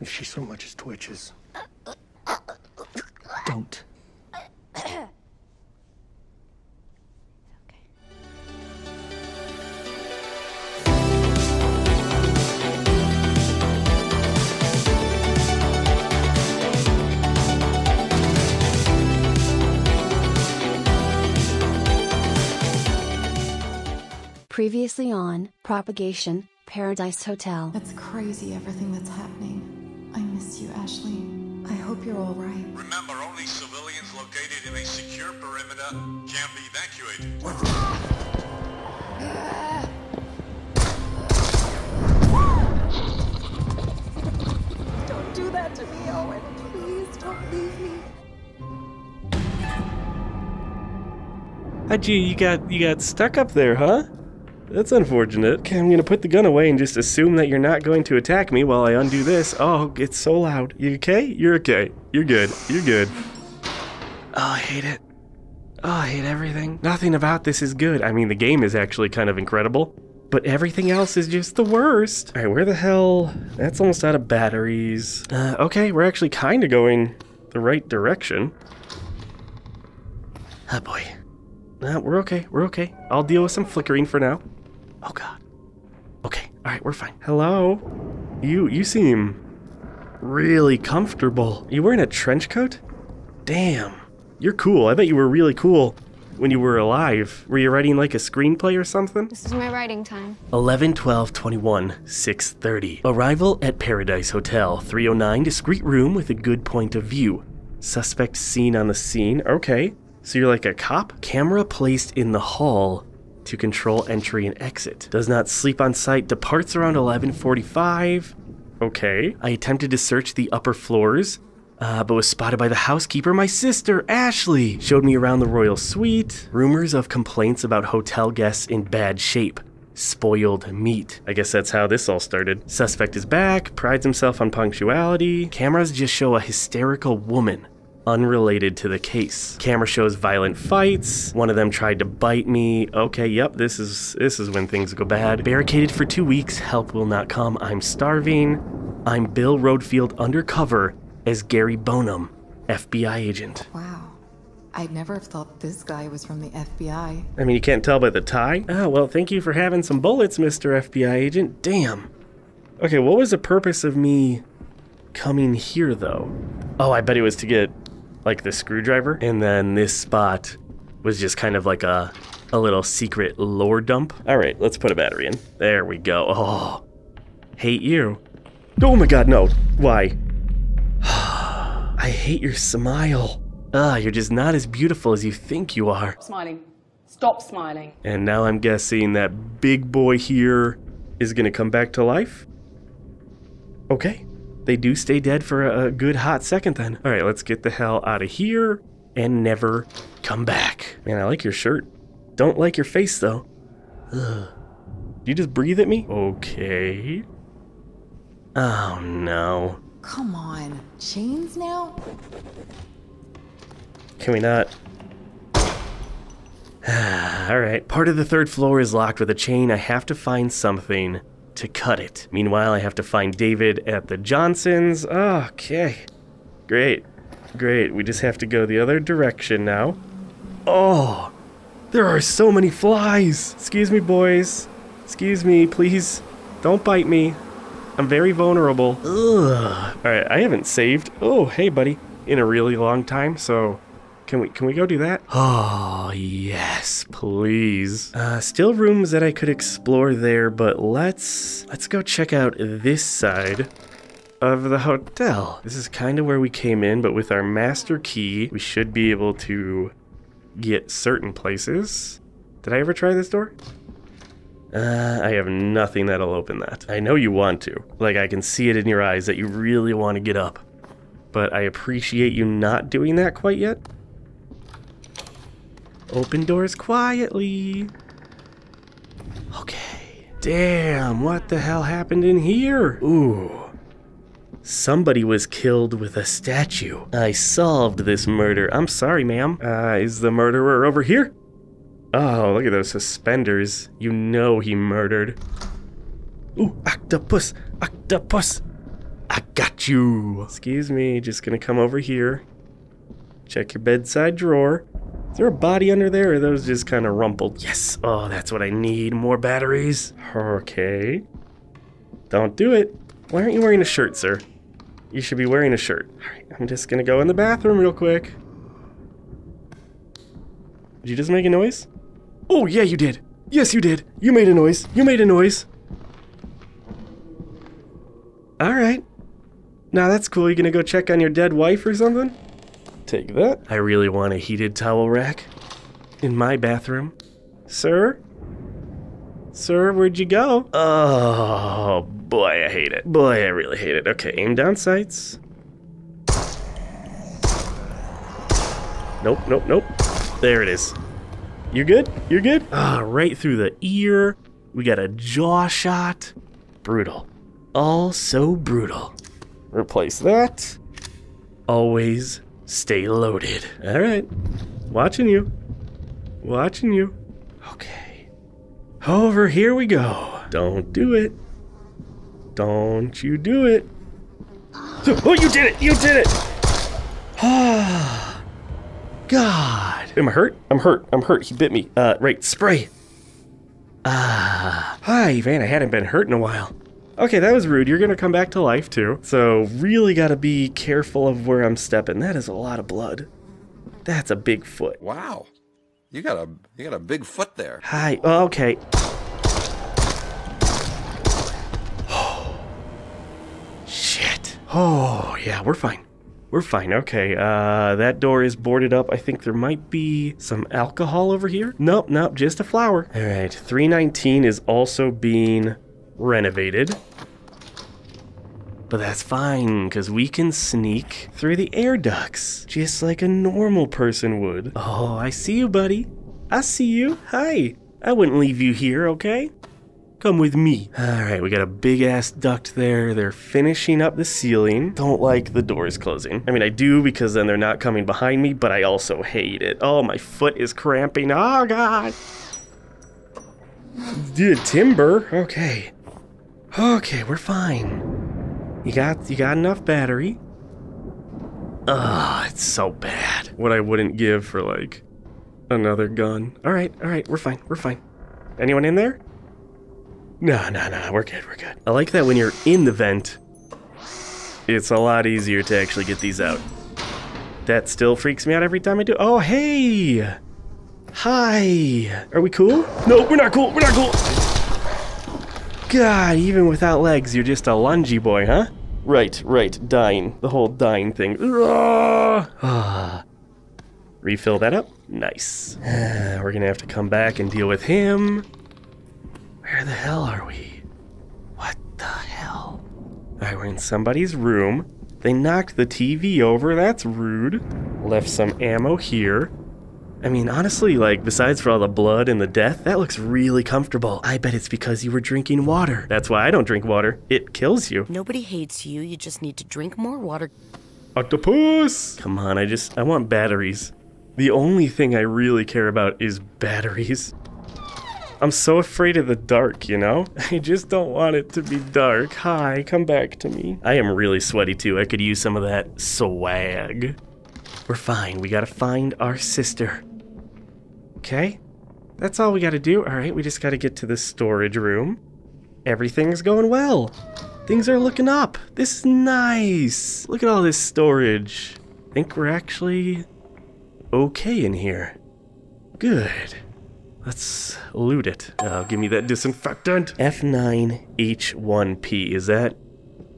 if she so much as twitches. Don't. Previously on Propagation, Paradise Hotel. That's crazy everything that's happening. I Ashley. I hope you're all right. Remember, only civilians located in a secure perimeter can be evacuated. Don't do that to me, Owen. Please don't leave me. How'd you, you got, you got stuck up there, huh? That's unfortunate. Okay, I'm gonna put the gun away and just assume that you're not going to attack me while I undo this. Oh, it's so loud. You okay? You're okay. You're good. You're good. Oh, I hate it. Oh, I hate everything. Nothing about this is good. I mean, the game is actually kind of incredible, but everything else is just the worst. All right, where the hell? That's almost out of batteries. Uh, okay, we're actually kind of going the right direction. Oh boy. Uh, we're okay. We're okay. I'll deal with some flickering for now. Oh god. Okay. All right, we're fine. Hello. You you seem really comfortable. You wearing a trench coat? Damn. You're cool. I bet you were really cool when you were alive. Were you writing like a screenplay or something? This is my writing time. 11 12 21 630 arrival at paradise hotel 309 discreet room with a good point of view suspect seen on the scene okay so you're like a cop camera placed in the hall to control entry and exit does not sleep on site departs around 1145 okay i attempted to search the upper floors uh, but was spotted by the housekeeper, my sister, Ashley. Showed me around the royal suite. Rumors of complaints about hotel guests in bad shape. Spoiled meat. I guess that's how this all started. Suspect is back, prides himself on punctuality. Cameras just show a hysterical woman unrelated to the case. Camera shows violent fights. One of them tried to bite me. Okay, yep, this is this is when things go bad. Barricaded for 2 weeks, help will not come. I'm starving. I'm Bill Roadfield undercover as Gary Bonham, FBI agent. Wow. I'd never have thought this guy was from the FBI. I mean, you can't tell by the tie. Oh, well, thank you for having some bullets, Mr. FBI agent. Damn. Okay, what was the purpose of me coming here, though? Oh, I bet it was to get, like, the screwdriver. And then this spot was just kind of like a, a little secret lore dump. All right, let's put a battery in. There we go. Oh, hate you. Oh my god, no. Why? I hate your smile. Ah, you're just not as beautiful as you think you are. Smiling. Stop smiling. And now I'm guessing that big boy here is gonna come back to life? Okay. They do stay dead for a, good hot second then. Alright, let's get the hell out of here and never come back. Man, I like your shirt. Don't like your face though. Ugh. Do you just breathe at me? Okay. Oh no. Come on. Chains now? Can we not? Alright, part of the third floor is locked with a chain. I have to find something to cut it. Meanwhile, I have to find David at the Johnsons. Okay. Great. Great. We just have to go the other direction now. Oh, there are so many flies. Excuse me, boys. Excuse me, please. Don't bite me. I'm very vulnerable. Ugh. Alright, I haven't saved. Oh, hey, buddy. In a really long time, so can we can we go do that? Oh yes, please. Uh, still rooms that I could explore there, but let's let's go check out this side of the hotel. This is kind of where we came in, but with our master key, we should be able to get certain places. Did I ever try this door? Uh, I have nothing that'll open that. I know you want to. Like, I can see it in your eyes that you really want to get up. But I appreciate you not doing that quite yet. Open doors quietly. Okay. Damn, what the hell happened in here? Ooh. Somebody was killed with a statue. I solved this murder. I'm sorry, ma'am. Uh, is the murderer over here? Oh, look at those suspenders. You know he murdered. Ooh, octopus! Octopus! I got you. Excuse me, just gonna come over here. Check your bedside drawer. There a body under there, or those just kind of rumpled? Yes. Oh, that's what I need. More batteries. Okay. Don't do it. Why aren't you wearing a shirt, sir? You should be wearing a shirt. All right, I'm just gonna go in the bathroom real quick. Did you just make a noise? Oh, yeah, you did. Yes, you did. You made a noise. You made a noise. All right. Now that's cool. You gonna go check on your dead wife or something? Take that. I really want a heated towel rack in my bathroom. Sir? Sir, where'd you go? Oh, boy, I hate it. Boy, I really hate it. Okay, aim down sights. Nope, nope, nope. There it is. You good? You're good? Ah, right through the ear. We got a jaw shot. Brutal. All so brutal. Replace that. Always stay loaded. All right. Watching you. Watching you. Okay. Over here we go. Don't do it. Don't you do it. Oh, you did it! You did it! Ah. God. Am I hurt? I'm hurt. I'm hurt. He bit me. Uh, right. Spray. Ah. Hi, Van. I hadn't been hurt in a while. Okay, that was rude. You're gonna come back to life too. So really gotta be careful of where I'm stepping. That is a lot of blood. That's a big foot. Wow. You got a you got a big foot there. Hi. oh, Okay. Shit. Oh, yeah, we're fine. We're fine. Okay, uh, that door is boarded up. I think there might be some alcohol over here. Nope, nope, just a flower. All right, 319 is also being renovated. But that's fine, because we can sneak through the air ducts, just like a normal person would. Oh, I see you, buddy. I see you. Hi. I wouldn't leave you here, okay? Come with me. Alright, we got a big ass duct there. They're finishing up the ceiling. Don't like the doors closing. I mean, I do because then they're not coming behind me, but I also hate it. Oh, my foot is cramping. Oh, God. Dude, timber. Okay. Okay, we're fine. You got you got enough battery. Ugh, it's so bad. What I wouldn't give for like another gun. All right, all right, we're fine. We're fine. Anyone in there? No, no, no, we're good, we're good. I like that when you're in the vent, it's a lot easier to actually get these out. That still freaks me out every time I do. Oh, hey! Hi! Are we cool? No, we're not cool, we're not cool! God, even without legs, you're just a lungy boy, huh? Right, right, dying. The whole dying thing. Refill that up. Nice. We're gonna have to come back and deal with him. Where the hell are we? What the hell? Alright, we're in somebody's room. They knocked the TV over, that's rude. Left some ammo here. I mean, honestly, like, besides for all the blood and the death, that looks really comfortable. I bet it's because you were drinking water. That's why I don't drink water. It kills you. Nobody hates you. You just need to drink more water. Octopus! Come on, I just, I want batteries. The only thing I really care about is batteries. I'm so afraid of the dark, you know? I just don't want it to be dark. Hi, come back to me. I am really sweaty too. I could use some of that swag. We're fine. We gotta find our sister. Okay? That's all we gotta do. Alright, we just gotta get to the storage room. Everything's going well. Things are looking up. This is nice. Look at all this storage. I think we're actually okay in here. Good. Let's loot it. Uh, give me that disinfectant. F9H1P. Is that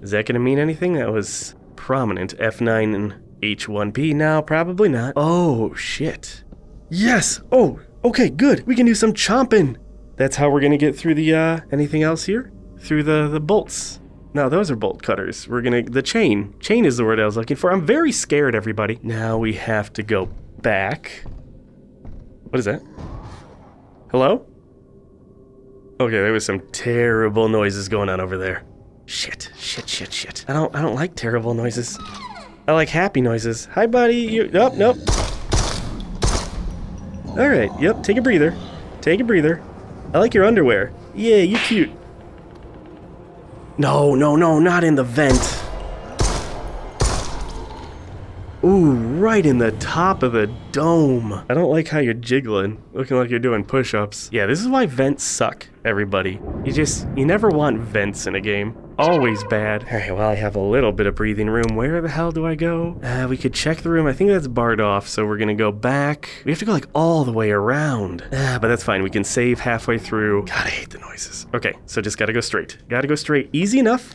is that gonna mean anything? That was prominent. F9 and H1P. Now, probably not. Oh shit. Yes. Oh. Okay. Good. We can do some chomping. That's how we're gonna get through the. uh Anything else here? Through the the bolts. No, those are bolt cutters. We're gonna the chain. Chain is the word I was looking for. I'm very scared, everybody. Now we have to go back. What is that? Hello? Okay, there was some terrible noises going on over there. Shit, shit, shit, shit. I don't I don't like terrible noises. I like happy noises. Hi buddy, you nope, nope. All right. Yep. Take a breather. Take a breather. I like your underwear. Yeah, you cute. No, no, no, not in the vent. Ooh, right in the top of the dome. I don't like how you're jiggling, looking like you're doing push-ups. Yeah, this is why vents suck, everybody. You just, you never want vents in a game. Always bad. All right, well, I have a little bit of breathing room. Where the hell do I go? Uh, we could check the room. I think that's barred off, so we're gonna go back. We have to go like all the way around. Ah, but that's fine. We can save halfway through. God, I hate the noises. Okay, so just gotta go straight. Gotta go straight. Easy enough.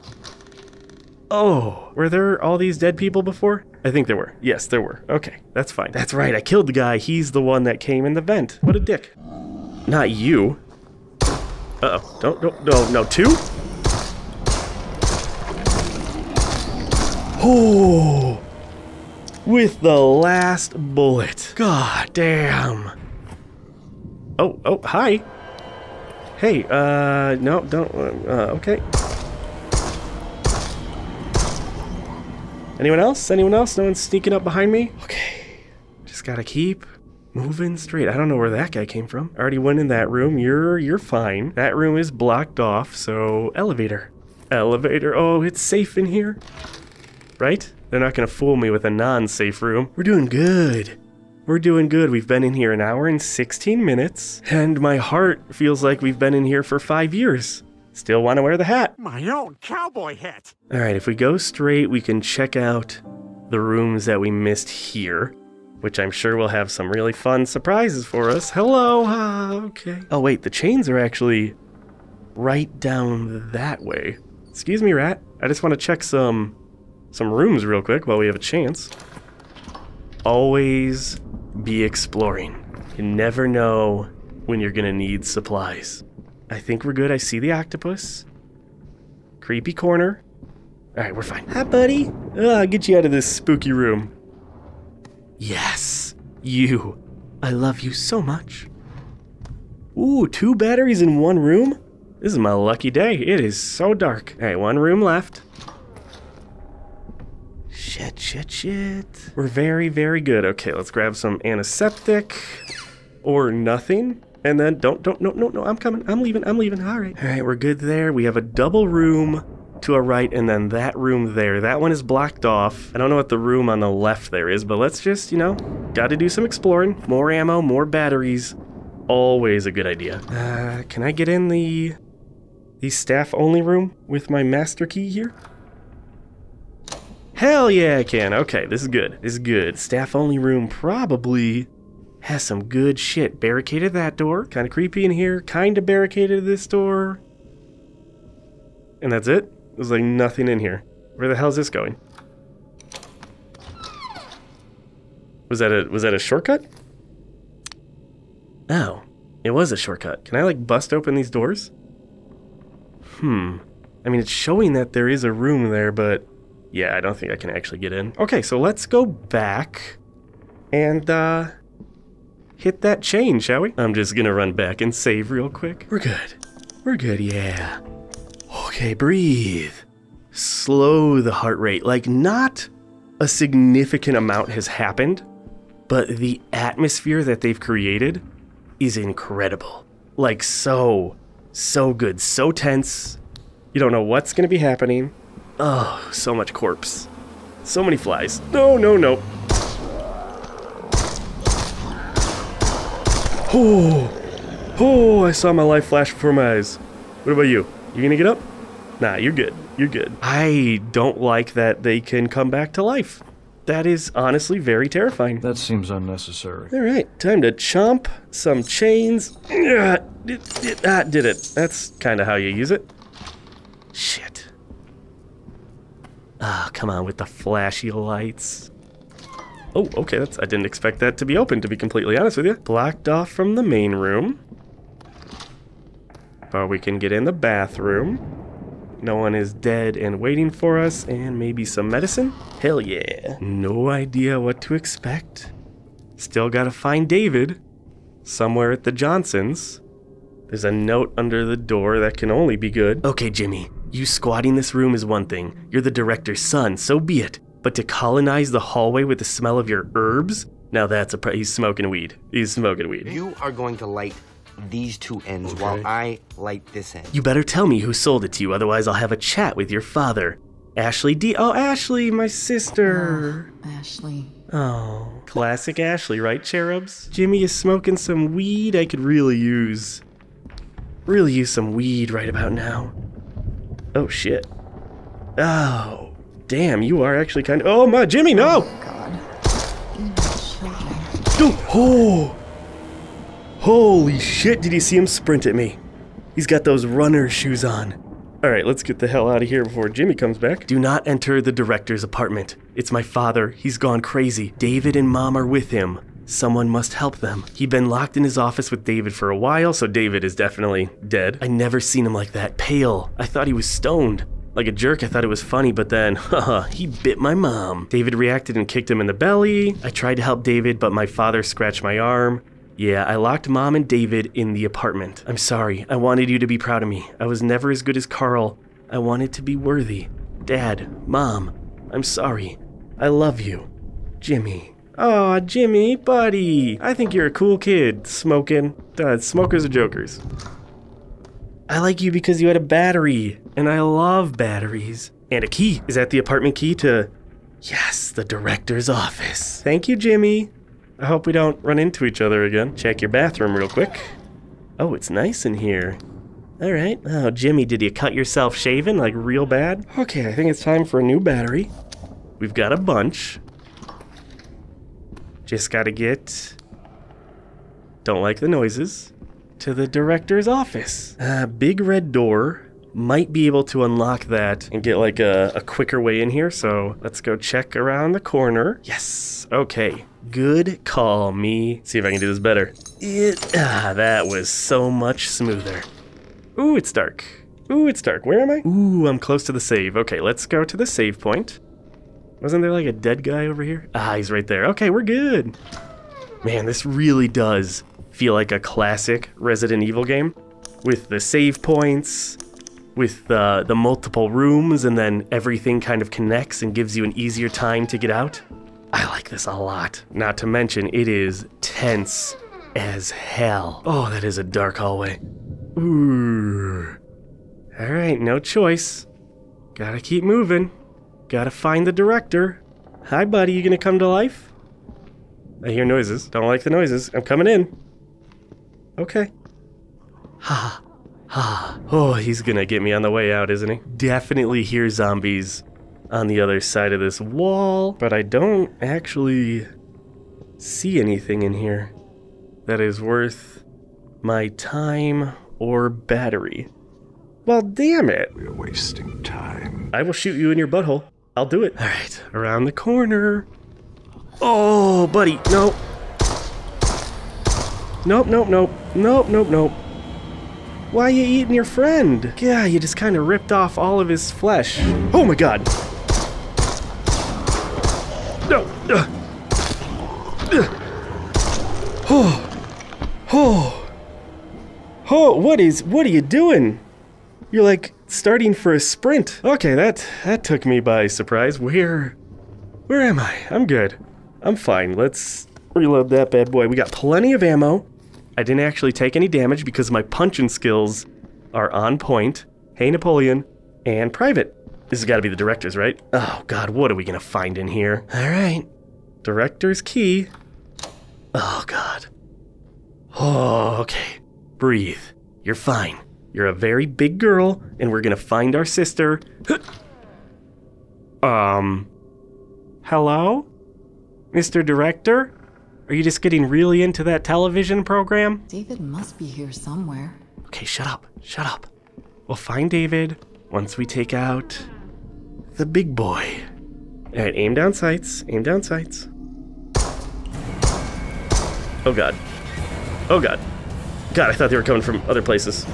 Oh, were there all these dead people before? I think there were. Yes, there were. Okay, that's fine. That's right, I killed the guy. He's the one that came in the vent. What a dick. Not you. Uh-oh. Don't, don't, no, no, two? Oh! With the last bullet. God damn. Oh, oh, hi. Hey, uh, no, don't, uh, okay. Anyone else? Anyone else? No one's sneaking up behind me? Okay. Just gotta keep moving straight. I don't know where that guy came from. I already went in that room. You're you're fine. That room is blocked off, so elevator. Elevator. Oh, it's safe in here. Right? They're not gonna fool me with a non-safe room. We're doing good. We're doing good. We've been in here an hour and 16 minutes, and my heart feels like we've been in here for five years. Still want to wear the hat. My own cowboy hat. All right, if we go straight, we can check out the rooms that we missed here, which I'm sure will have some really fun surprises for us. Hello, ah, okay. Oh wait, the chains are actually right down that way. Excuse me, rat. I just want to check some some rooms real quick while we have a chance. Always be exploring. You never know when you're gonna need supplies. I think we're good. I see the octopus. Creepy corner. All right, we're fine. Hi, buddy. Oh, I'll get you out of this spooky room. Yes, you. I love you so much. Ooh, two batteries in one room? This is my lucky day. It is so dark. All right, one room left. Shit, shit, shit. We're very, very good. Okay, let's grab some antiseptic or nothing. And then don't, don't, no, no, no, I'm coming. I'm leaving. I'm leaving. All right. All right, we're good there. We have a double room to our right and then that room there. That one is blocked off. I don't know what the room on the left there is, but let's just, you know, got to do some exploring. More ammo, more batteries. Always a good idea. Uh, can I get in the, the staff only room with my master key here? Hell yeah, I can. Okay, this is good. This is good. Staff only room probably has some good shit. Barricaded that door. Kind of creepy in here. Kind of barricaded this door. And that's it? There's like nothing in here. Where the hell's this going? Was that a was that a shortcut? Oh, it was a shortcut. Can I like bust open these doors? Hmm. I mean, it's showing that there is a room there, but yeah, I don't think I can actually get in. Okay, so let's go back and uh hit that chain, shall we? I'm just gonna run back and save real quick. We're good. We're good, yeah. Okay, breathe. Slow the heart rate. Like, not a significant amount has happened, but the atmosphere that they've created is incredible. Like, so, so good. So tense. You don't know what's gonna be happening. Oh, so much corpse. So many flies. No, no, no. Oh, oh, I saw my life flash before my eyes. What about you? You gonna get up? Nah, you're good. You're good. I don't like that they can come back to life. That is honestly very terrifying. That seems unnecessary. All right, time to chomp some chains. Ah, did, did, ah, did it. That's kind of how you use it. Shit. Ah, come on with the flashy lights. Oh, okay, that's, I didn't expect that to be open, to be completely honest with you. Blocked off from the main room. But we can get in the bathroom. No one is dead and waiting for us, and maybe some medicine? Hell yeah. No idea what to expect. Still gotta find David. Somewhere at the Johnsons. There's a note under the door that can only be good. Okay, Jimmy, you squatting this room is one thing. You're the director's son, so be it. But to colonize the hallway with the smell of your herbs? Now that's a. Pr- he's smoking weed. He's smoking weed. You are going to light these two ends while I light this end. You better tell me who sold it to you, otherwise I'll have a chat with your father. Ashley D. Oh, Ashley, my sister. Oh, Ashley. Oh, classic Ashley, right, cherubs? Jimmy is smoking some weed I could really use. Really use some weed right about now. Oh, shit. Oh, damn, you are actually kind of. Oh, my, Jimmy, no! Oh, God. Even children. Oh, oh! Holy shit, did you see him sprint at me? He's got those runner shoes on. Alright, let's get the hell out of here before Jimmy comes back. Do not enter the director's apartment. It's my father. He's gone crazy. David and mom are with him. Someone must help them. He'd been locked in his office with David for a while, so David is definitely dead. I never seen him like that, pale. I thought he was stoned. Like a jerk, I thought it was funny, but then, haha, he bit my mom. David reacted and kicked him in the belly. I tried to help David, but my father scratched my arm. Yeah, I locked mom and David in the apartment. I'm sorry. I wanted you to be proud of me. I was never as good as Carl. I wanted to be worthy. Dad, mom, I'm sorry. I love you. Jimmy. Aw, Jimmy, buddy. I think you're a cool kid. Smoking. Uh, smokers are jokers. I like you because you had a battery, and I love batteries. And a key. Is that the apartment key to. Yes, the director's office. Thank you, Jimmy. I hope we don't run into each other again. Check your bathroom real quick. Oh, it's nice in here. All right. Oh, Jimmy, did you cut yourself shaving like real bad? Okay, I think it's time for a new battery. We've got a bunch. Just gotta get. Don't like the noises. To the director's office. Uh, big red door. Might be able to unlock that and get like a, a quicker way in here. So let's go check around the corner. Yes. Okay. Good call, me. See if I can do this better. It, ah, that was so much smoother. Ooh, it's dark. Ooh, it's dark. Where am I? Ooh, I'm close to the save. Okay, let's go to the save point. Wasn't there like a dead guy over here? Ah, he's right there. Okay, we're good. Man, this really does feel like a classic Resident Evil game with the save points, with the, the multiple rooms, and then everything kind of connects and gives you an easier time to get out. I like this a lot. Not to mention, it is tense as hell. Oh, that is a dark hallway. Ooh. Alright, no choice. Gotta keep moving. Gotta find the director. Hi, buddy, you gonna come to life? I hear noises. Don't like the noises. I'm coming in. Okay. Ha. Ha. Oh, he's gonna get me on the way out, isn't he? Definitely hear zombies on the other side of this wall, but I don't actually see anything in here that is worth my time or battery. Well, damn it. We're wasting time. I will shoot you in your butthole. I'll do it. All right, around the corner. Oh, buddy, no. Nope, nope, nope. Nope, nope, nope. Why are you eating your friend? Yeah, you just kind of ripped off all of his flesh. Oh my god. No. Oh. Oh. Oh, what is what are you doing? You're like starting for a sprint. Okay, that that took me by surprise. Where where am I? I'm good. I'm fine. Let's reload that bad boy. We got plenty of ammo. I didn't actually take any damage because my punching skills are on point. Hey Napoleon and Private. This has got to be the director's, right? Oh god, what are we going to find in here? All right. Director's key. Oh god. Oh, okay. Breathe. You're fine. You're a very big girl, and we're gonna find our sister. um. Hello? Mr. Director? Are you just getting really into that television program? David must be here somewhere. Okay, shut up. Shut up. We'll find David once we take out the big boy. Alright, aim down sights. Aim down sights. Oh god. Oh god. God, I thought they were coming from other places.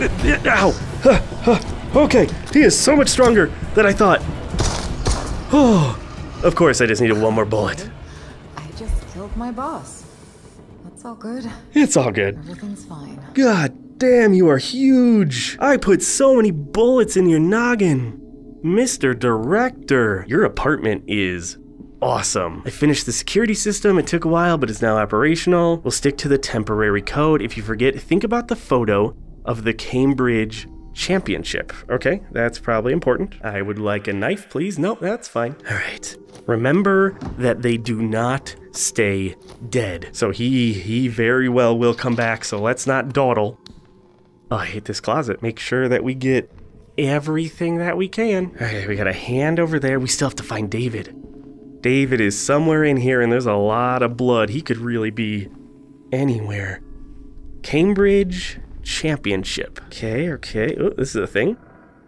Ow! Huh, huh. Okay, he is so much stronger than I thought. Oh, of course, I just needed one more bullet. I just killed my boss. That's all good. It's all good. Everything's fine. God damn, you are huge. I put so many bullets in your noggin. Mr. Director, your apartment is awesome. I finished the security system. It took a while, but it's now operational. We'll stick to the temporary code. If you forget, think about the photo of the Cambridge Championship. Okay, that's probably important. I would like a knife, please. No, that's fine. All right. Remember that they do not stay dead. So he he very well will come back. So let's not dawdle. Oh, I hate this closet. Make sure that we get everything that we can. All right, we got a hand over there. We still have to find David. David is somewhere in here, and there's a lot of blood. He could really be anywhere. Cambridge Championship. Okay, okay. Oh, this is a thing.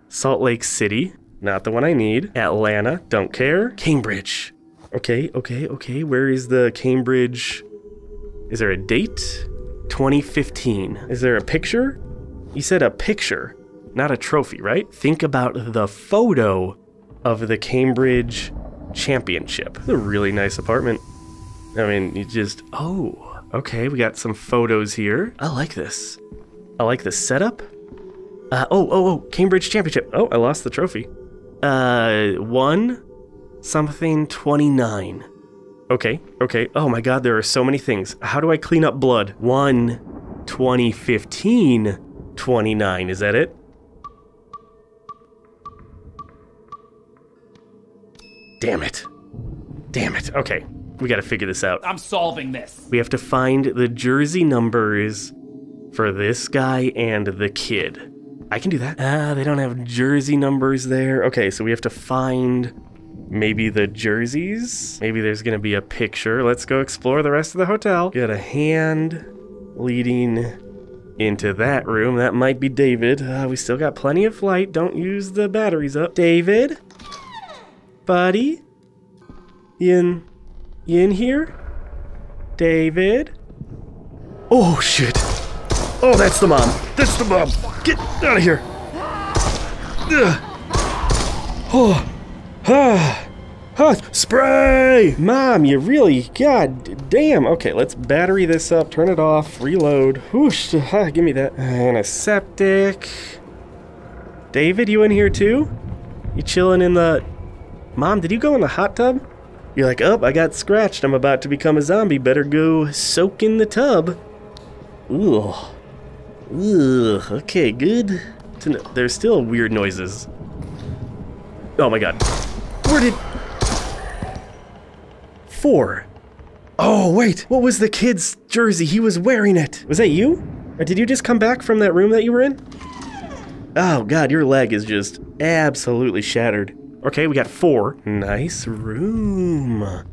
Salt Lake City. Not the one I need. Atlanta. Don't care. Cambridge. Okay, okay, okay. Where is the Cambridge? Is there a date? 2015. Is there a picture? You said a picture, not a trophy, right? Think about the photo of the Cambridge Championship. It's a really nice apartment. I mean, you just, oh, okay, we got some photos here. I like this. I like the setup. Uh, oh, oh, oh, Cambridge Championship. Oh, I lost the trophy. Uh, one something 29. Okay, okay. Oh my god, there are so many things. How do I clean up blood? One 2015 29. Is that it? Damn it. Damn it. Okay, we gotta figure this out. I'm solving this. We have to find the jersey numbers for this guy and the kid. I can do that. Ah, they don't have jersey numbers there. Okay, so we have to find maybe the jerseys. Maybe there's gonna be a picture. Let's go explore the rest of the hotel. Got a hand leading into that room. That might be David. Uh, we still got plenty of light. Don't use the batteries up. David? Buddy? You in, you in here? David? Oh, shit. Oh, that's the mom. That's the mom. Get out of here. Ugh. Oh. Ah. Ah, spray! Mom, you really, god damn. Okay, let's battery this up, turn it off, reload. Whoosh, ah, give me that. Antiseptic. David, you in here too? You chilling in the... Mom, did you go in the hot tub? You're like, oh, I got scratched. I'm about to become a zombie. Better go soak in the tub. Ooh. Ugh, okay, good. There's still weird noises. Oh my god. Where did... Four. Oh, wait. What was the kid's jersey? He was wearing it. Was that you? Or did you just come back from that room that you were in? Oh god, your leg is just absolutely shattered. Okay, we got four. Nice room.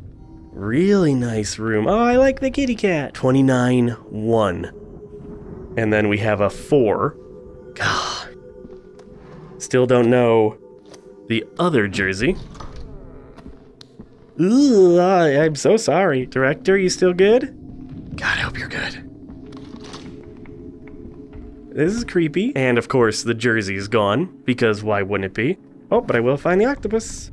Really nice room. Oh, I like the kitty cat. 29 1. And then we have a 4. God. Still don't know the other jersey. Ooh, I- I'm so sorry. Director, you still good? God, I hope you're good. This is creepy. And of course, the jersey's gone, because why wouldn't it be? Oh, but I will find the octopus.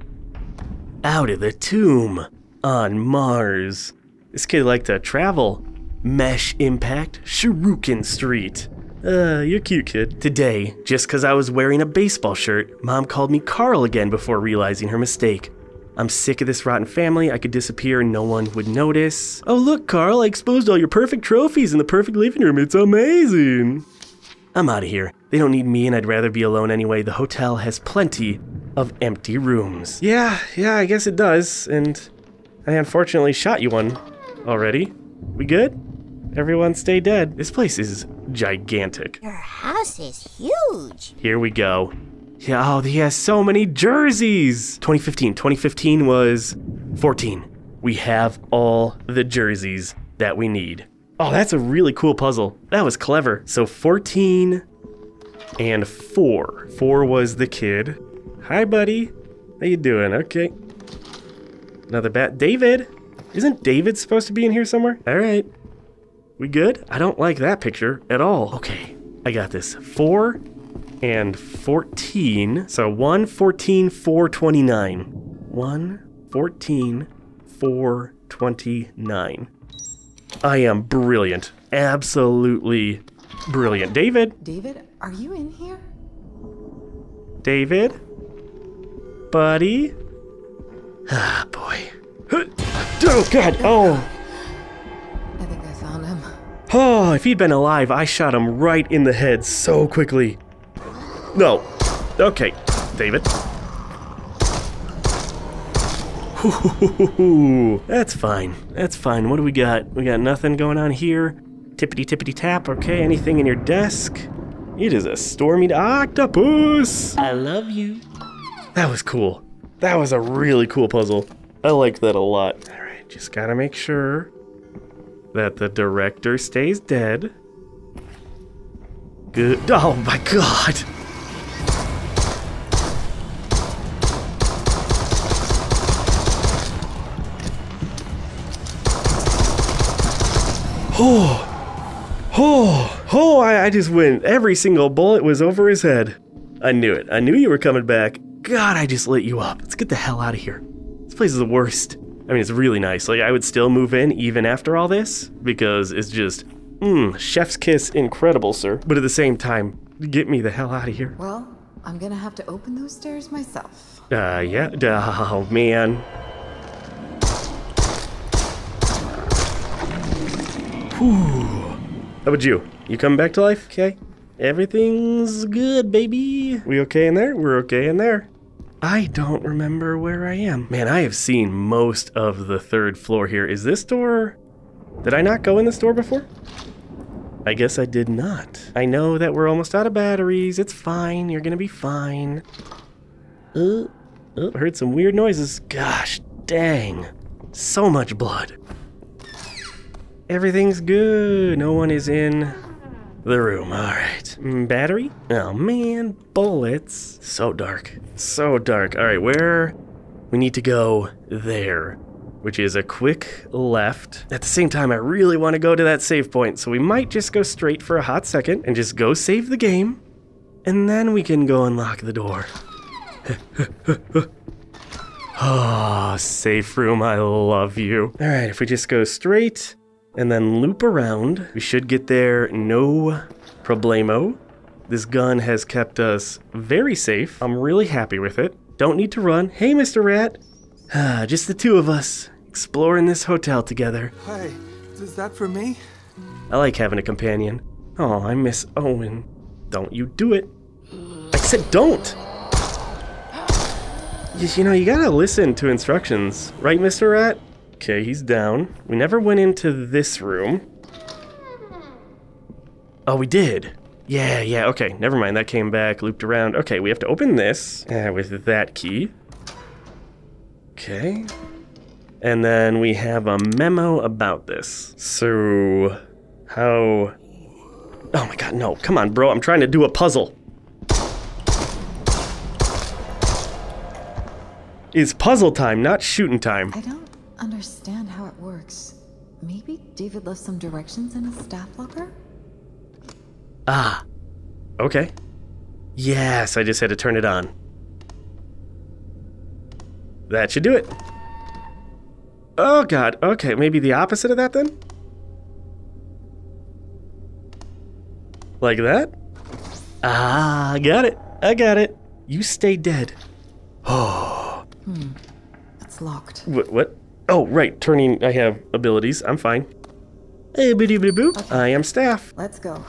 Out of the tomb on Mars. This kid liked to travel. Mesh Impact, Shuriken Street. Uh, you're cute, kid. Today, just because I was wearing a baseball shirt, Mom called me Carl again before realizing her mistake. I'm sick of this rotten family. I could disappear and no one would notice. Oh, look, Carl, I exposed all your perfect trophies in the perfect living room. It's amazing. I'm out of here. They don't need me and I'd rather be alone anyway. The hotel has plenty of empty rooms. Yeah, yeah, I guess it does. And I unfortunately shot you one already. We good? Everyone stay dead. This place is gigantic. Your house is huge. Here we go. Yeah, oh, he has so many jerseys. 2015. 2015 was 14. We have all the jerseys that we need. Oh, that's a really cool puzzle. That was clever. So 14 and 4. 4 was the kid. Hi, buddy. How you doing? Okay. Another bat. David! Isn't David supposed to be in here somewhere? All right. We good? I don't like that picture at all. Okay, I got this. 4 and 14. So 1, 14, 4, 29. 1, 14, 4, 29. I am brilliant. Absolutely brilliant. David? David, are you in here? David? Buddy? Ah, boy. Oh, God. Oh. Oh, if he'd been alive, I shot him right in the head so quickly. No. Okay, David. Ooh, That's fine. That's fine. What do we got? We got nothing going on here. Tippity tippity tap. Okay, anything in your desk? It is a stormy octopus. I love you. That was cool. That was a really cool puzzle. I like that a lot. All right, just gotta make sure that the director stays dead. Good. Oh my god. Oh, oh, oh, I, I just went. Every single bullet was over his head. I knew it. I knew you were coming back. God, I just lit you up. Let's get the hell out of here. This place is the worst. I mean, it's really nice. Like, I would still move in even after all this because it's just, mmm, chef's kiss, incredible, sir. But at the same time, get me the hell out of here. Well, I'm gonna have to open those stairs myself. Uh, yeah. Oh, man. Whew. How about you? You coming back to life? Okay. Everything's good, baby. We okay in there? We're okay in there. I don't remember where I am. Man, I have seen most of the third floor here. Is this door... Did I not go in this door before? I guess I did not. I know that we're almost out of batteries. It's fine. You're gonna be fine. Uh, oh, heard some weird noises. Gosh, dang. So much blood. Everything's good. No one is in the room. All right. Mm, Battery? Oh man, bullets. So dark. So dark. All right, where we need to go there, which is a quick left. At the same time, I really want to go to that save point, so we might just go straight for a hot second and just go save the game, and then we can go unlock the door. Ah, oh, safe room, I love you. All right, if we just go straight and then loop around, we should get there no problemo. This gun has kept us very safe. I'm really happy with it. Don't need to run. Hey, Mr. Rat. Ah, just the two of us exploring this hotel together. Hey, is that for me? I like having a companion. Oh, I miss Owen. Don't you do it. I said don't. You, you know, you gotta listen to instructions, right, Mr. Rat? Okay, he's down. We never went into this room. Oh, we did. Yeah, yeah, okay. Never mind. That came back, looped around. Okay, we have to open this uh, with that key. Okay. And then we have a memo about this. So, how... Oh my god, no. Come on, bro. I'm trying to do a puzzle. It's puzzle time, not shooting time. I don't understand how it works. Maybe David left some directions in his staff locker? Ah. Okay. Yes, I just had to turn it on. That should do it. Oh god, okay, maybe the opposite of that then? Like that? Ah, I got it. I got it. You stay dead. Oh. Hmm. It's locked. What? What? Oh, right. Turning. I have abilities. I'm fine. Hey, biddy biddy boo. I am staff. Let's go.